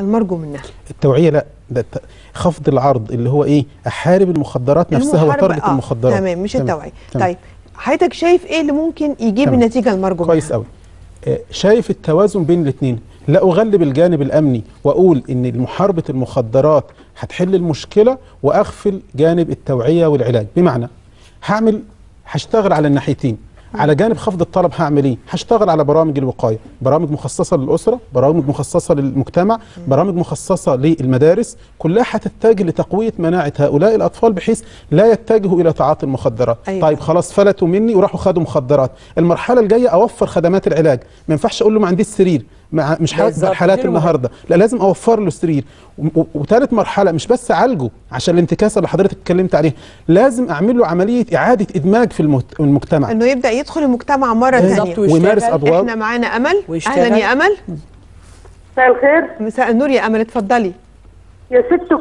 المرجو منها. التوعية لا ده خفض العرض اللي هو إيه أحارب المخدرات نفسها وتارجت آه، المخدرات. تمام مش تمام. طيب حضرتك شايف إيه اللي ممكن يجيب تمام. النتيجة المرجو كويس؟ قوي آه، شايف التوازن بين الاثنين لا أغلب الجانب الأمني وأقول إن محاربة المخدرات هتحل المشكلة وأغفل جانب التوعية والعلاج. بمعنى هعمل هشتغل على الناحيتين. على جانب خفض الطلب هعمل إيه؟ هشتغل على برامج الوقاية برامج مخصصة للأسرة برامج مخصصة للمجتمع برامج مخصصة للمدارس كلها هتتجه لتقوية مناعة هؤلاء الأطفال بحيث لا يتجهوا إلى تعاطي المخدرات. أيوة. طيب خلاص فلتوا مني وراحوا خدوا مخدرات. المرحلة الجاية أوفر خدمات العلاج. ما ينفعش أقول له ما عنديش سرير. مع مش هقدر حالات. النهارده. لا لازم أوفر له سرير وثالث مرحلة مش بس اعالجه عشان الانتكاسة اللي حضرتك اتكلمت عليها لازم أعمل له عملية إعادة إدماج في المجتمع. إنه يبدأ يدخل المجتمع مرة بالظبط ثانية ويشتغل. ويمارس أدوار. إحنا معانا أمل؟ ويشتغل. أهلا يا أمل؟ مساء الخير. مساء النور يا أمل اتفضلي. يا ست